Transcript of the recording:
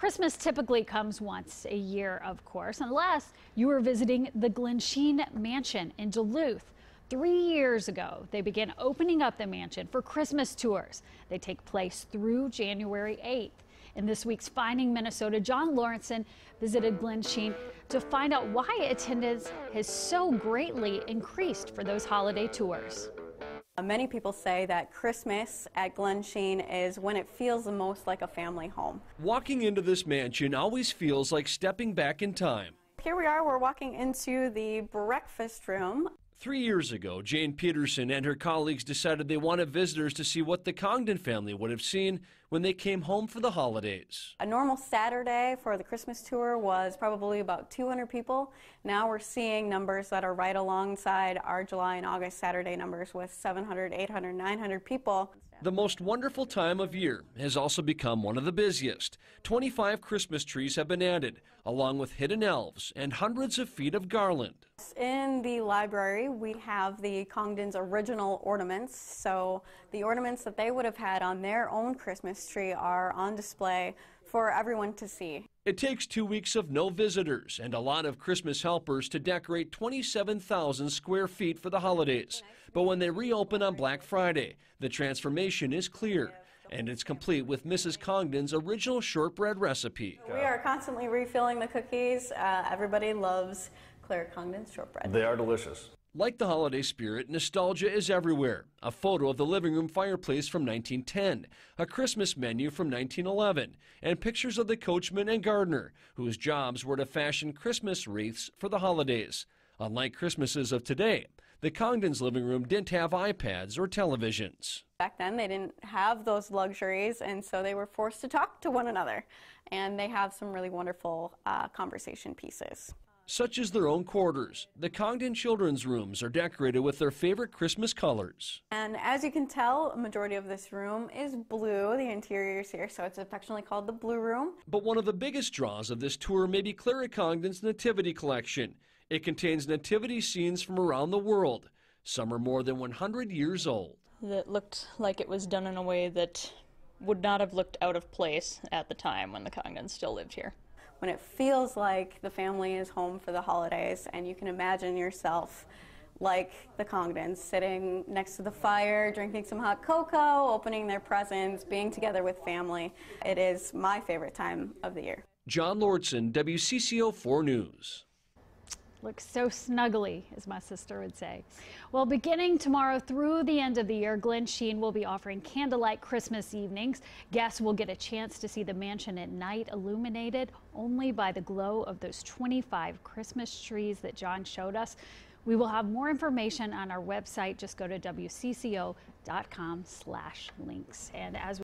Christmas typically comes once a year, of course, unless you are visiting the Glensheen Mansion in Duluth. Three years ago, they began opening up the mansion for Christmas tours. They take place through January 8th. In this week's Finding Minnesota, John Lauritsen visited Glensheen to find out why attendance has so greatly increased for those holiday tours. Uh, many people say that Christmas at Glensheen is when it feels the most like a family home. Walking into this mansion always feels like stepping back in time. Here we are, we're walking into the breakfast room. Three years ago, Jane Peterson and her colleagues decided they wanted visitors to see what the Congdon family would have seen when they came home for the holidays. A normal Saturday for the Christmas tour was probably about 200 people. Now we're seeing numbers that are right alongside our July and August Saturday numbers with 700, 800, 900 people. The most wonderful time of year has also become one of the busiest. 25 Christmas trees have been added, along with hidden elves and hundreds of feet of garland. In the library, we have the Congdon's original ornaments. So the ornaments that they would have had on their own Christmas tree are on display for everyone to see. It takes two weeks of no visitors and a lot of Christmas helpers to decorate 27,000 square feet for the holidays. But when they reopen on Black Friday, the transformation is clear. And it's complete with Mrs. Congdon's original shortbread recipe. We are constantly refilling the cookies. Uh, everybody loves Clara Congdon's shortbread. They are delicious. Like the holiday spirit, nostalgia is everywhere. A photo of the living room fireplace from 1910, a Christmas menu from 1911, and pictures of the coachman and gardener, whose jobs were to fashion Christmas wreaths for the holidays. Unlike Christmases of today, the Congdon's living room didn't have iPads or televisions. Back then, they didn't have those luxuries, and so they were forced to talk to one another. And they have some really wonderful uh, conversation pieces such as their own quarters. The Congdon children's rooms are decorated with their favorite Christmas colors. And as you can tell, a majority of this room is blue. The interior is here, so it's affectionately called the Blue Room. But one of the biggest draws of this tour may be Clara Congdon's Nativity Collection. It contains nativity scenes from around the world. Some are more than 100 years old. That looked like it was done in a way that would not have looked out of place at the time when the Congdons still lived here when it feels like the family is home for the holidays and you can imagine yourself like the Congdons, sitting next to the fire, drinking some hot cocoa, opening their presents, being together with family. It is my favorite time of the year. John Lauritsen, WCCO 4 News. Looks so snuggly, as my sister would say. Well, beginning tomorrow through the end of the year, Glensheen will be offering candlelight Christmas evenings. Guests will get a chance to see the mansion at night illuminated only by the glow of those 25 Christmas trees that John showed us. We will have more information on our website. Just go to wcco.com slash links. And as